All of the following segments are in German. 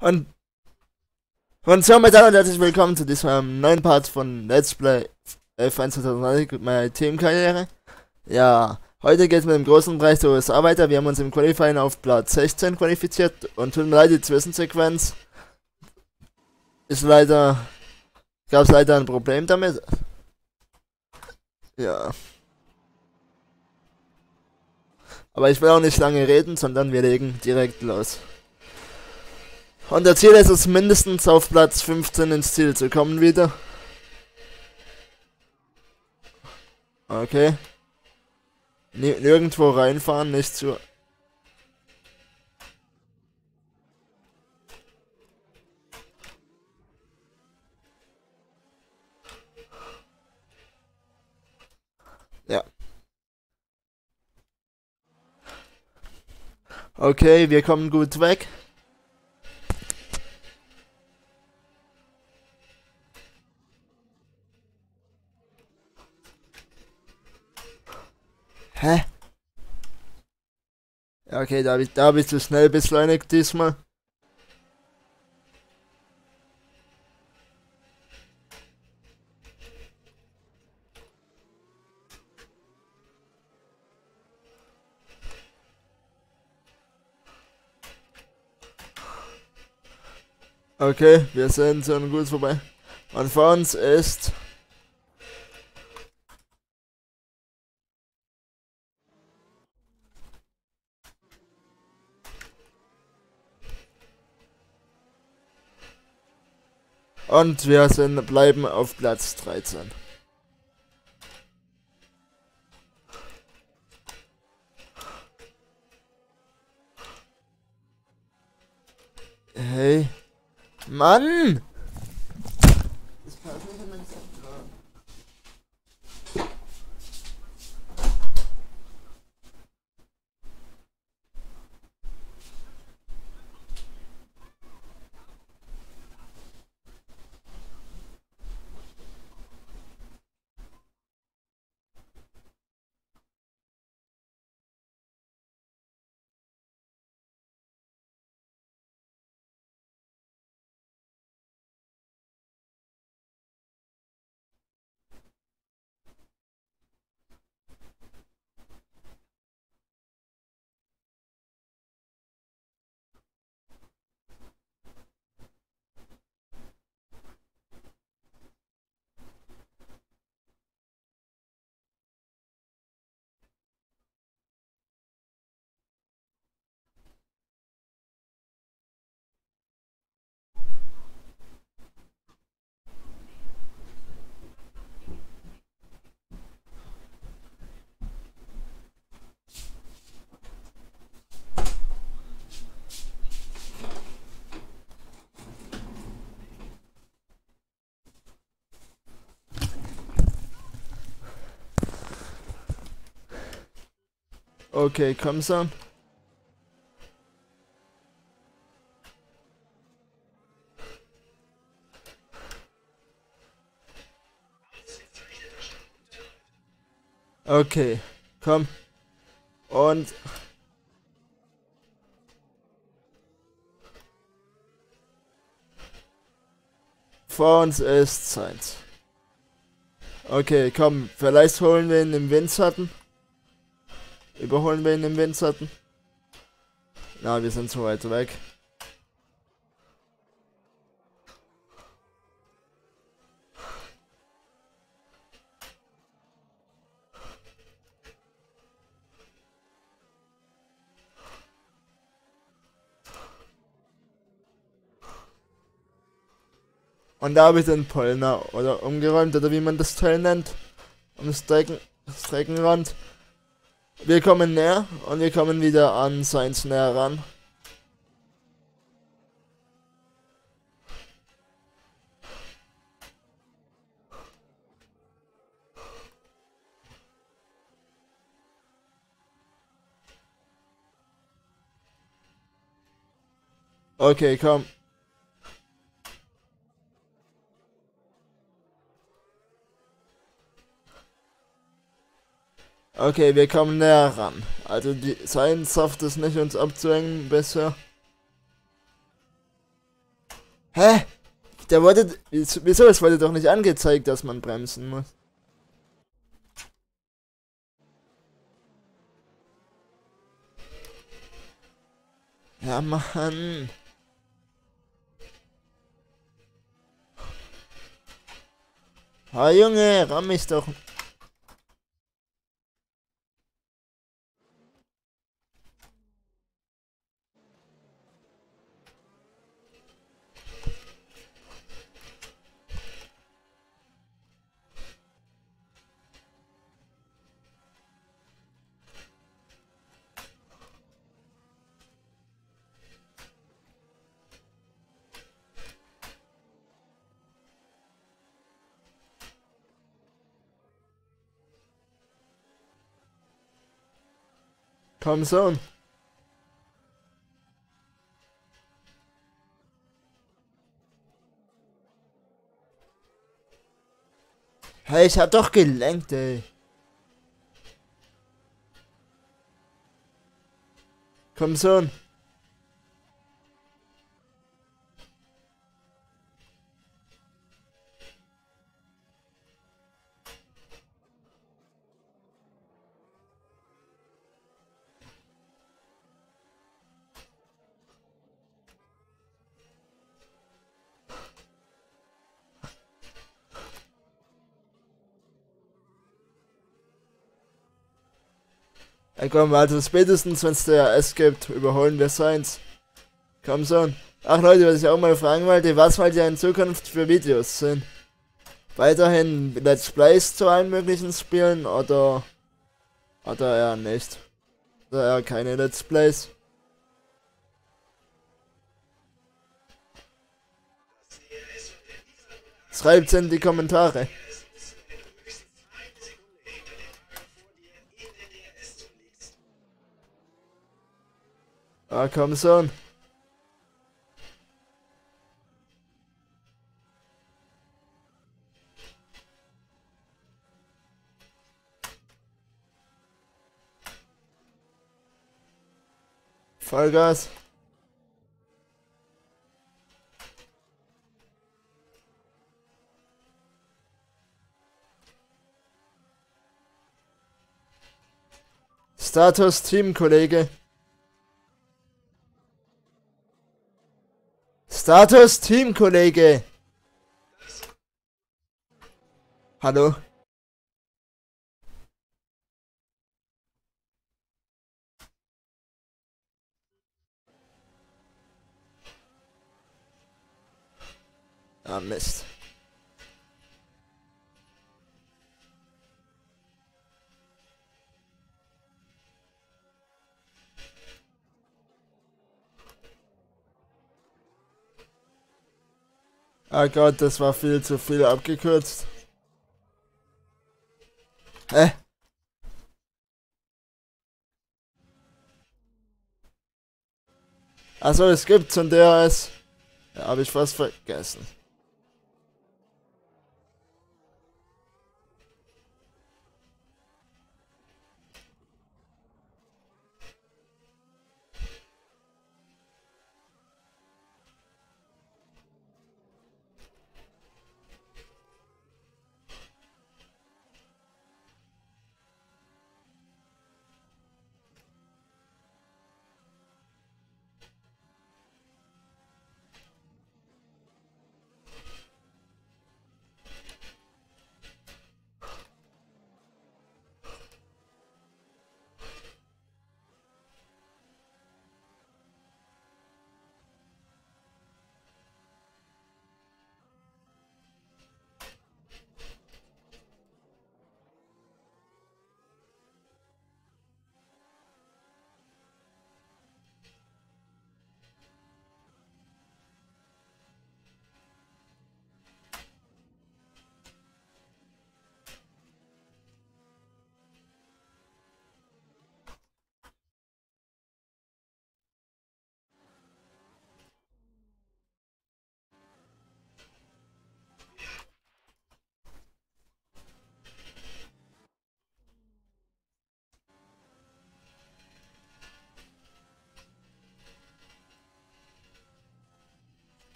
Und, und somit dann und herzlich willkommen zu diesem neuen Part von Let's Play F1 2020 mit meiner Teamkarriere. Ja, heute geht es mit dem großen Preis der USA weiter. Wir haben uns im Qualifying auf Platz 16 qualifiziert und tut mir leid, die Zwischensequenz ist leider, gab es leider ein Problem damit. Ja. Aber ich will auch nicht lange reden, sondern wir legen direkt los. Und der Ziel ist es mindestens auf Platz 15 ins Ziel zu kommen wieder. Okay. Nirgendwo reinfahren, nicht zu... Ja. Okay, wir kommen gut weg. Hä? Okay, da, da bist du schnell beschleunigt diesmal. Okay, wir sind schon gut vorbei. Und vor uns ist Und wir sind, bleiben auf Platz 13. Hey. Mann! Okay, komm schon. Okay, komm. Und... Vor uns ist Zeit. Okay, komm, vielleicht holen wir ihn im Windschatten. Überholen wir ihn im Windschatten? Na, wir sind zu weit weg. Und da habe ich den Polner oder umgeräumt oder wie man das Teil nennt. Um Strecken, Streckenrand. Wir kommen näher und wir kommen wieder an Science näher ran. Okay, komm. Okay, wir kommen näher ran. Also die, sein Soft ist nicht uns abzuhängen bisher. Hä? Der wurde. Wieso? Es wurde doch nicht angezeigt, dass man bremsen muss. Ja, Mann. Ah, Junge, ramm mich doch. Komm schon. Hey, ich hab doch gelenkt, ey. Komm schon. Ja, komm, also spätestens, wenn es der S gibt, überholen wir Science. Komm schon. Ach Leute, was ich auch mal fragen wollte, was wollt ihr in Zukunft für Videos sehen? Weiterhin Let's Plays zu allen möglichen Spielen oder oder eher nicht? Oder eher keine Let's Plays? Schreibt's in die Kommentare. Ah, komm schon. Vollgas. Status Team Status Teamkollege. Hallo? Ah, Mist. Ah Gott, das war viel zu viel abgekürzt. Hä? Achso, es gibt zum DRS. Ja, habe ich fast vergessen.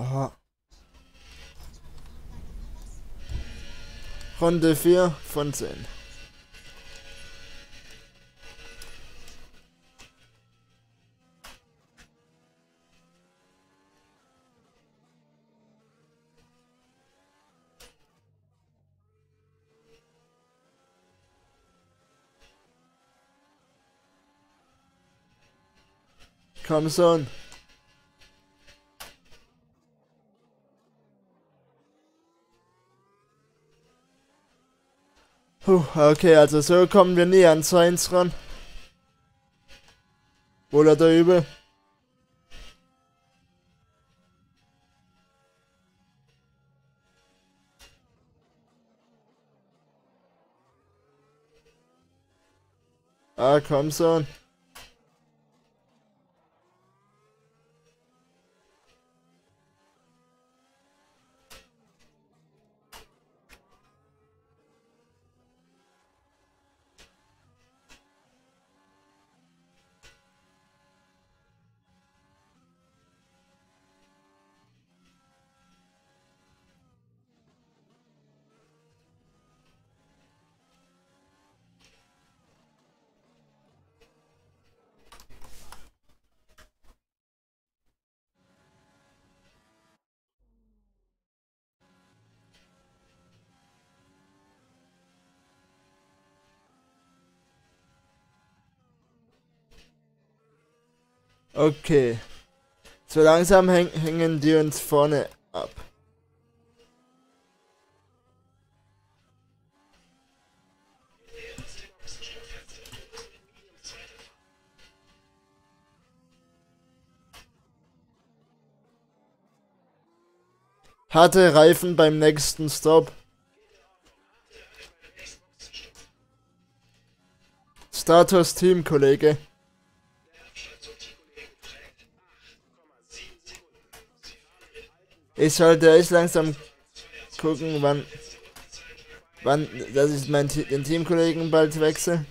Aha. Runde 4 von 10. Komm schon. Puh, okay, also so kommen wir nie an Science ran. Oder übel. Ah, komm schon. Okay. So langsam häng hängen die uns vorne ab. Harte Reifen beim nächsten Stop. Status Team, Kollege. Ich sollte echt langsam gucken, wann, wann, dass ich meinen den Teamkollegen bald wechsle.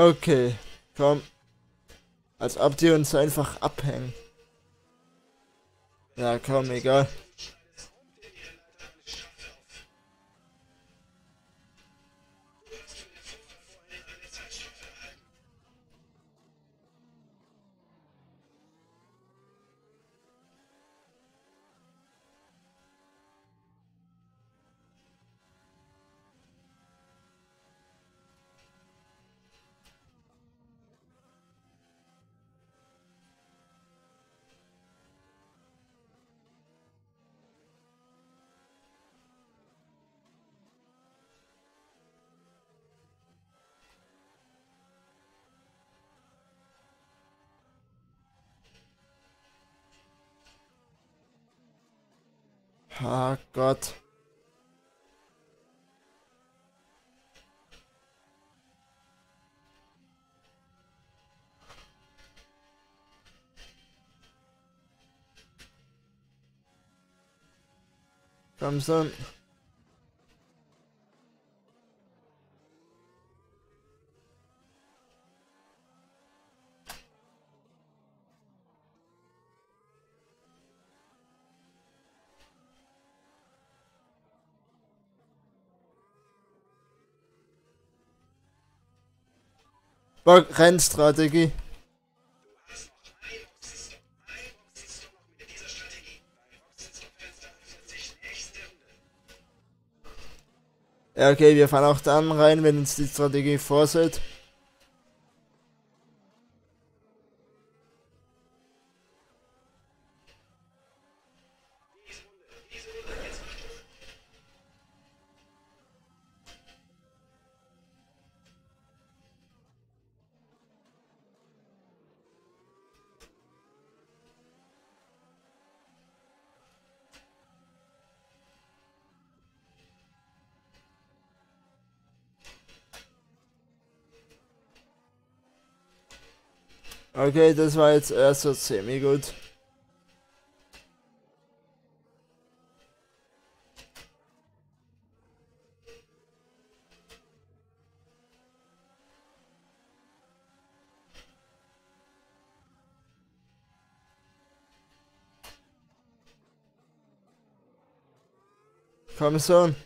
Okay, komm. Als ob die uns einfach abhängen. Ja, komm, egal. Ah Gott. Komm schon. Bock, Rennstrategie. Ja, okay, wir fahren auch dann rein, wenn uns die Strategie vorsieht. Okay, das war jetzt erst so semi gut. Komm schon.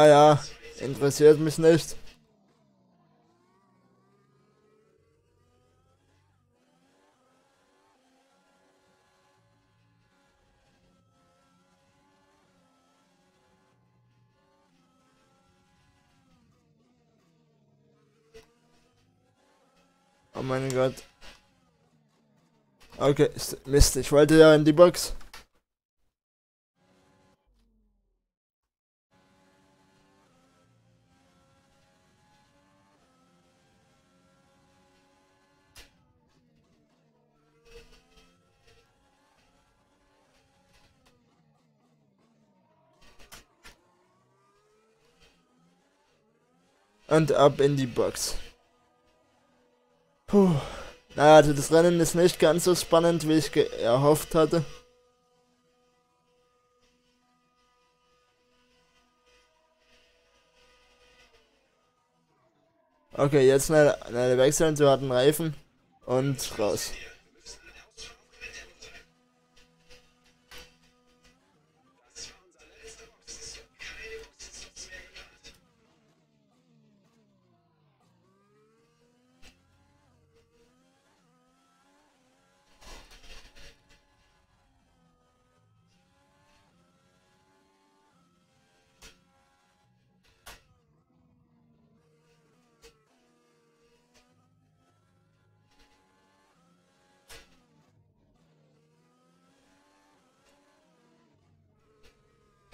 Ja, ja, interessiert mich nicht. Oh mein Gott. Okay, Mist, ich wollte ja in die Box. Und ab in die Box. Puh. Naja, also das Rennen ist nicht ganz so spannend, wie ich erhofft hatte. Okay, jetzt schnell, schnell wechseln zu harten Reifen und raus.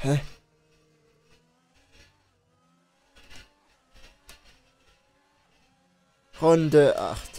Hä? Runde 8.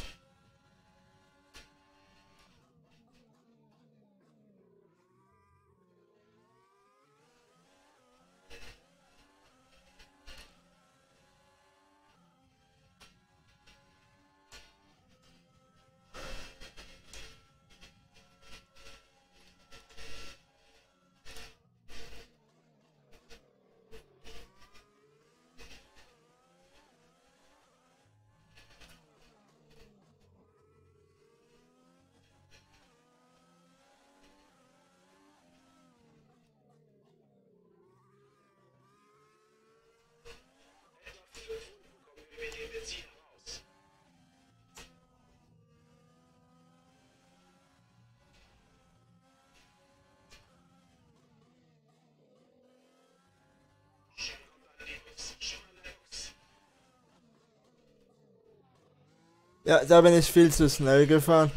Ja, da bin ich viel zu schnell gefahren.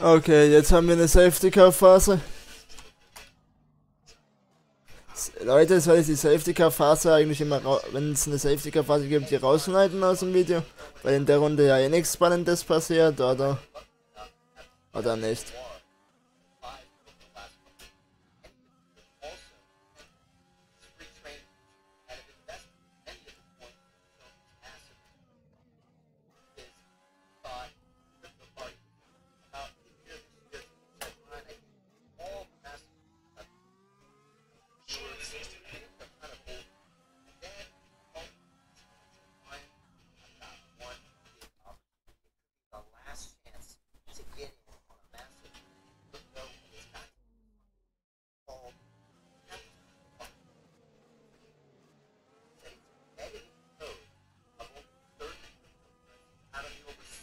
Okay, jetzt haben wir eine Safety Car Phase. Leute, soll ich die Safety Car Phase eigentlich immer, wenn es eine Safety Car Phase gibt, die rausschneiden aus dem Video? Weil in der Runde ja eh nichts Spannendes passiert, oder? Oder nicht?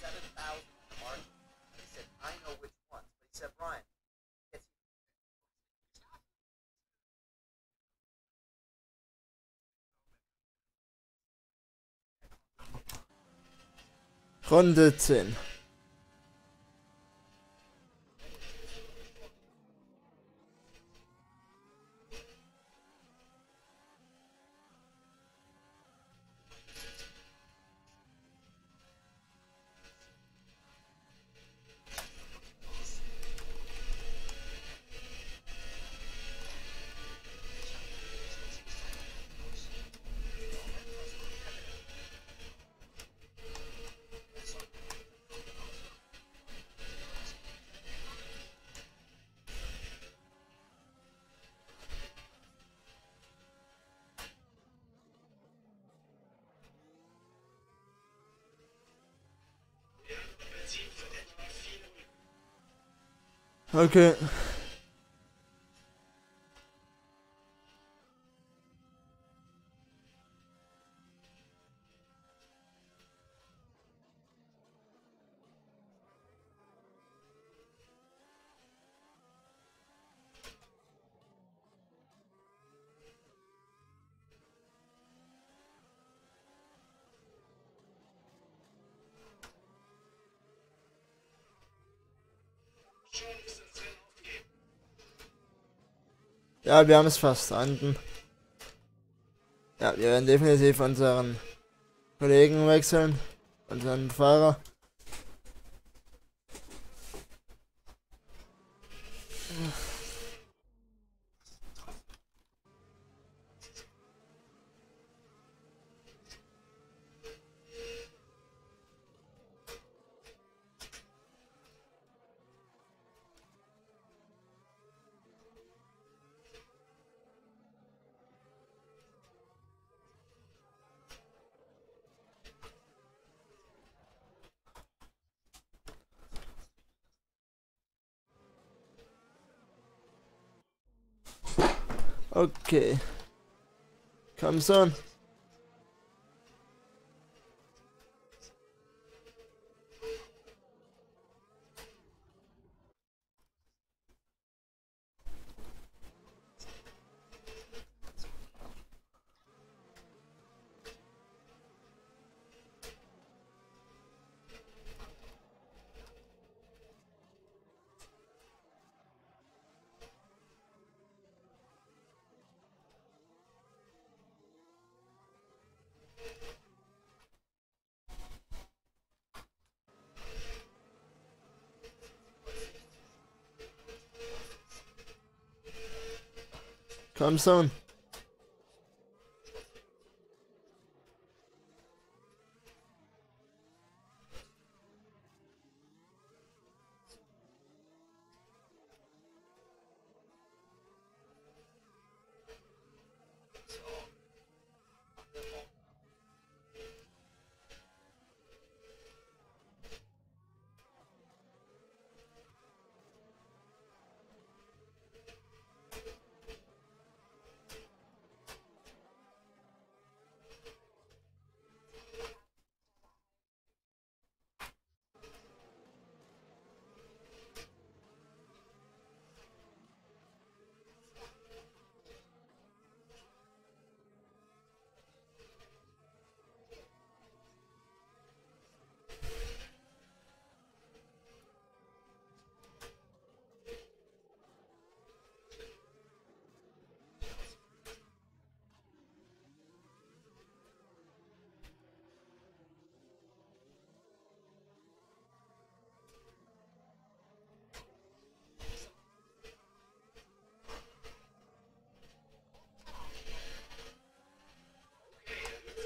7,000. And he said, I know which ones. But he said, Brian, Runde 10. Okay. Ja, wir haben es verstanden. Ja, wir werden definitiv unseren Kollegen wechseln, unseren Fahrer. Okay. Komm schon. Komm schon.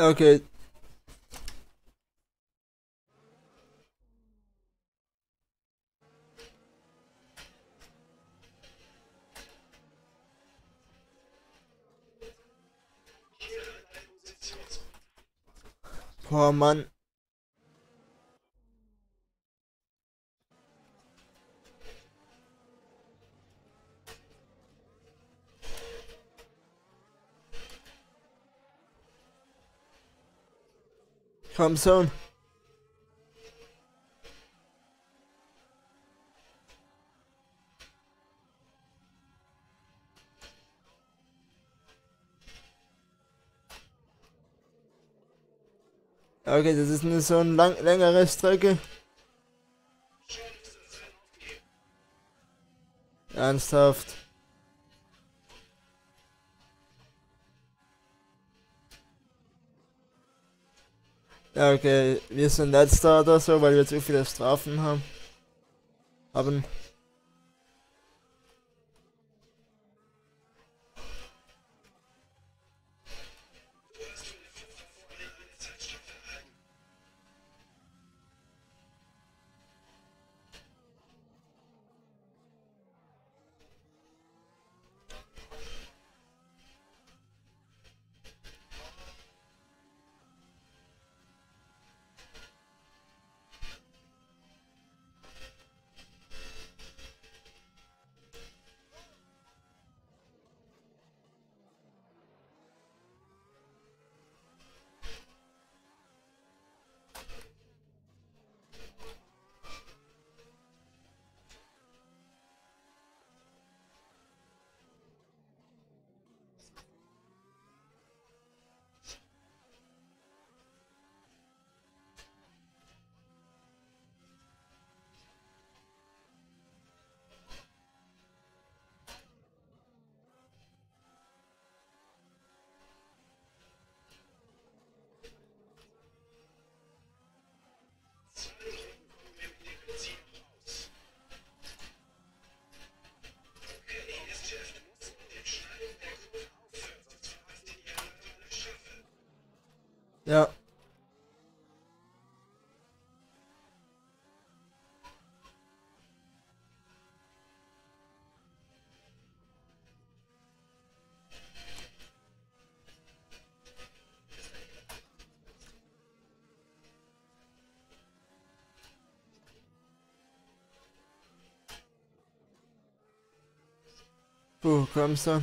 Okay. Boah, Mann. Komm schon. Okay, das ist eine so eine lang, längere Strecke. Ernsthaft. Ja, okay, wir sind letzter oder so, weil wir zu viele Strafen haben. Haben. Oh comme ça.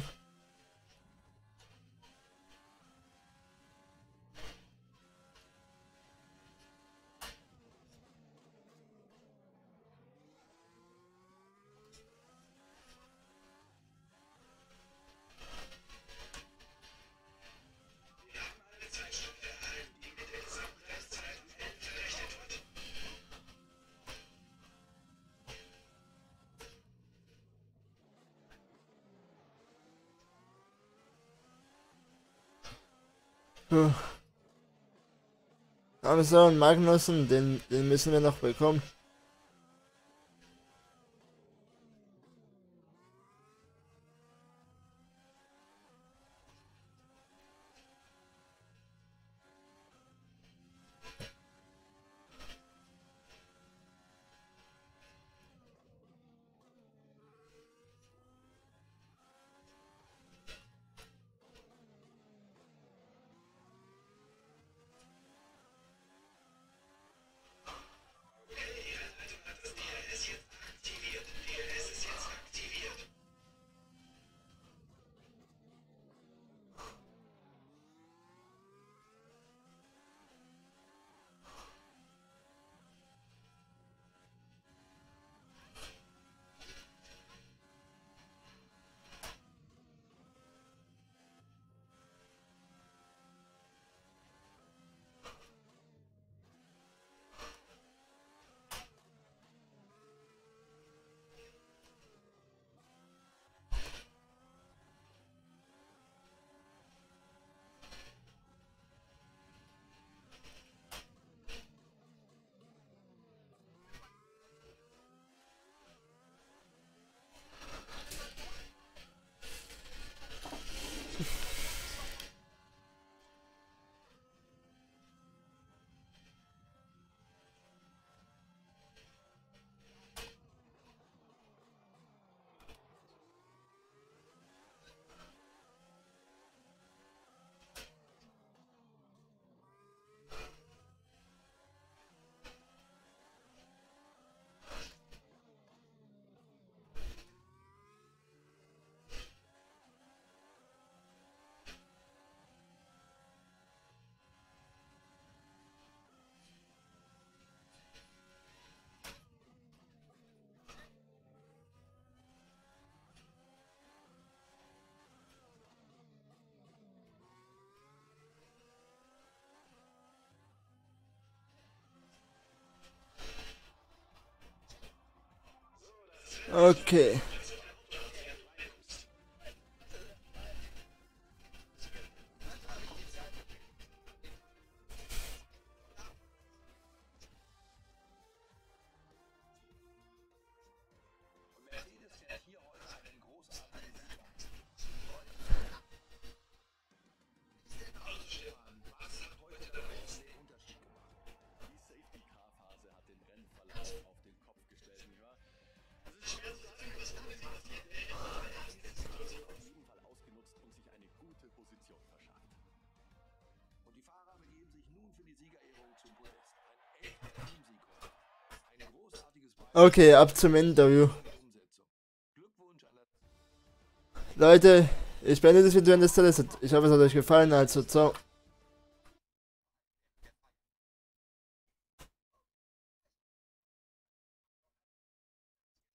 Ein Magnussen, den, den müssen wir noch bekommen. Okay. Okay, ab zum Interview. Leute, ich beende das Video an der Stelle. Ich hoffe, es hat euch gefallen. Also, ciao.